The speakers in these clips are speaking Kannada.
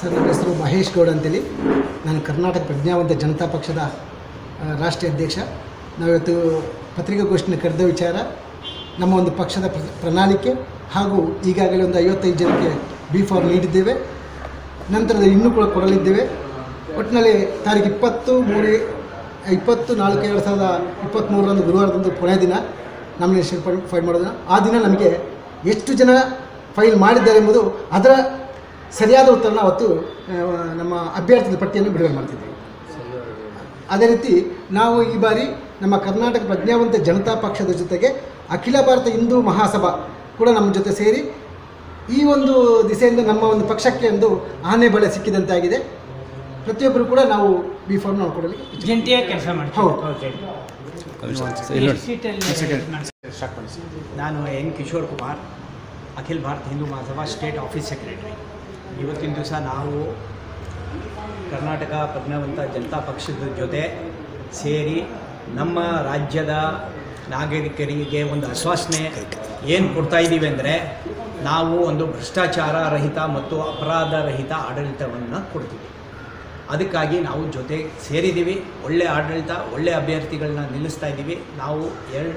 ಹೆಸರು ಮಹೇಶ್ ಗೌಡ ಅಂತೇಳಿ. ನಾನು ಕರ್ನಾಟಕ ಪ್ರಜ್ಞಾವಂತ ಜನತಾ ಪಕ್ಷದ ರಾಷ್ಟ್ರೀಯ ಅಧ್ಯಕ್ಷ. ನಾವಿವತ್ತು ಪತ್ರಿಕಾಗೋಷ್ಠಿನ ಕರೆದ ವಿಚಾರ, ನಮ್ಮ ಒಂದು ಪಕ್ಷದ ಪ್ರ- ಪ್ರಣಾಳಿಕೆ ಹಾಗೂ ಈಗಾಗಲೇ ಒಂದು ಐವತ್ತೈದು ಜನಕ್ಕೆ ಬಿ ಫಾರ್ಮ್ ನೀಡಿದ್ದೇವೆ. ನಂತರದ ಇನ್ನೂ ಕೂಡ ಕೊಡಲಿದ್ದೇವೆ. ಒಟ್ಟಿನಲ್ಲಿ ತಾರೀಕು ಇಪ್ಪತ್ತು ಮೂರು, ಇಪ್ಪತ್ತು ನಾಲ್ಕು ಎರಡು ಸಾವಿರದ ಇಪ್ಪತ್ತ್ಮೂರರಂದು ಗುರುವಾರದಂದು ಕೊನೆಯ ದಿನ ನಾಮಿನೇಷನ್ ಫೈಲ್ ಮಾಡೋದನ್ನು. ಆ ದಿನ ನಮಗೆ ಎಷ್ಟು ಜನ ಫೈಲ್ ಮಾಡಿದ್ದಾರೆ ಎಂಬುದು ಅದರ ಸರಿಯಾದ ಉತ್ತರನ ಅವತ್ತು ನಮ್ಮ ಅಭ್ಯರ್ಥಿಗಳ ಪಟ್ಟಿಯನ್ನು ಬಿಡುಗಡೆ ಮಾಡ್ತಿದ್ದೇವೆ ಅದೇ ರೀತಿ ನಾವು ಈ ಬಾರಿ ನಮ್ಮ ಕರ್ನಾಟಕ ಪ್ರಜ್ಞಾವಂತ ಜನತಾ ಪಕ್ಷದ ಜೊತೆಗೆ ಅಖಿಲ ಭಾರತ ಹಿಂದೂ ಮಹಾಸಭಾ ಕೂಡ ನಮ್ಮ ಜೊತೆ ಸೇರಿ ಈ ಒಂದು ದಿಸೆಯಿಂದ ನಮ್ಮ ಒಂದು ಪಕ್ಷಕ್ಕೆ ಒಂದು ಆನೆ ಬಳೆ ಸಿಕ್ಕಿದಂತಾಗಿದೆ. ಪ್ರತಿಯೊಬ್ಬರು ಕೂಡ ನಾವು ಬಿ ಫಾರ್ಮ್ ನಾವು ಕೊಡಲಿ ಜಂಟಿಯಾಗಿ ಕೆಲಸ ಮಾಡಿ ಹೌದು. ನಾನು N Kishore Kumar Akhil Bharat Hindu Mahasabha state office secretary ಇವತ್ತಿನ ದಿವಸ ನಾವು ಕರ್ನಾಟಕ ಪ್ರಜ್ಞಾವಂತ ಜನತಾ ಪಕ್ಷದ ಜೊತೆ ಸೇರಿ ನಮ್ಮ ರಾಜ್ಯದ ನಾಗರಿಕರಿಗೆ ಒಂದು ಆಶ್ವಾಸನೆ ಏನು ಕೊಡ್ತಾ ಇದ್ದೀವಿ ಅಂದರೆ ನಾವು ಒಂದು ಭ್ರಷ್ಟಾಚಾರ ರಹಿತ ಮತ್ತು ಅಪರಾಧ ರಹಿತ ಆಡಳಿತವನ್ನು ಕೊಡ್ತೀವಿ. ಅದಕ್ಕಾಗಿ ನಾವು ಜೊತೆ ಸೇರಿದ್ದೀವಿ ಒಳ್ಳೆ ಆಡಳಿತ, ಒಳ್ಳೆ ಅಭ್ಯರ್ಥಿಗಳನ್ನ ನಿಲ್ಲಿಸ್ತಾ ಇದ್ದೀವಿ ನಾವು ಎರಡು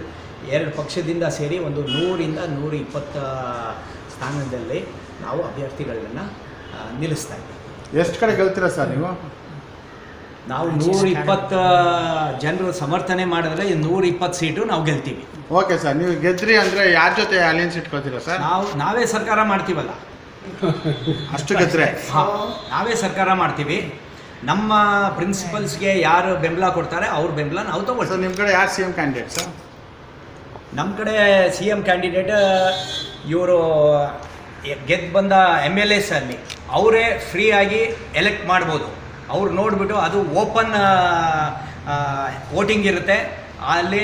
ಎರಡು ಪಕ್ಷದಿಂದ ಸೇರಿ ಒಂದು ನೂರಿಂದ ನೂರ ಇಪ್ಪತ್ತ ಸ್ಥಾನದಲ್ಲಿ ನಾವು ಅಭ್ಯರ್ಥಿಗಳನ್ನು ನಿಲ್ಲಿಸ್ತಾ ಇದ್ದೀವಿ ಎಷ್ಟು ಕಡೆ ಗೆಲ್ತೀರಾ ಸರ್ ನೀವು? ನಾವು ನೂರ ಇಪ್ಪತ್ತು ಜನರು ಸಮರ್ಥನೆ ಮಾಡಿದ್ರೆ ನೂರ ಇಪ್ಪತ್ತು ಸೀಟು ನಾವು ಗೆಲ್ತೀವಿ. ಓಕೆ ಸರ್ ನೀವು ಗೆದ್ರಿ ಅಂದರೆ ಯಾರ ಜೊತೆ ಅಲಯನ್ಸ್ ಇಟ್ಕೊಳ್ತೀರಾ ಸರ್? ನಾವು ನಾವೇ ಸರ್ಕಾರ ಮಾಡ್ತೀವಲ್ಲ. ಅಷ್ಟು ಗೆದ್ರೆ. ಹಾಂ ನಾವೇ ಸರ್ಕಾರ ಮಾಡ್ತೀವಿ. ನಮ್ಮ ಪ್ರಿನ್ಸಿಪಲ್ಸ್ಗೆ ಯಾರು ಬೆಂಬಲ ಕೊಡ್ತಾರೆ ಅವ್ರ ಬೆಂಬಲ ನಾವು ಸರ್ ತಗೊಳ್ತೀವಿ ನಿಮ್ಮ ಕಡೆ ಯಾರು ಸಿ ಎಂ ಕ್ಯಾಂಡಿಡೇಟ್ ಸರ್? ನಮ್ಮ ಕಡೆ ಸಿ ಎಂ ಕ್ಯಾಂಡಿಡೇಟ್ ಇವರು ಗೆದ್ದು ಬಂದ ಎಂ ಎಲ್ ಎಸ್ ಅಲ್ಲಿ. ಅವರೇ ಫ್ರೀಯಾಗಿ ಎಲೆಕ್ಟ್ ಮಾಡ್ಬೋದು. ಅವ್ರು ನೋಡಿಬಿಟ್ಟು ಅದು ಓಪನ್ ವೋಟಿಂಗ್ ಇರುತ್ತೆ. ಅಲ್ಲಿ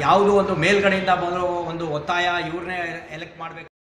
ಯಾವುದೋ ಒಂದು ಮೇಲ್ಗಡೆಯಿಂದ ಬರೋ ಒಂದು ಒತ್ತಾಯ ಇವ್ರನ್ನೇ ಎಲೆಕ್ಟ್ ಮಾಡಬೇಕು.